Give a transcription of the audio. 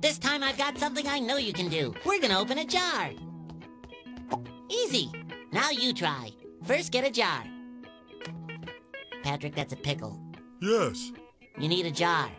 This time I've got something I know you can do. We're gonna open a jar. Easy. Now you try. First, get a jar. Patrick, that's a pickle. Yes. You need a jar.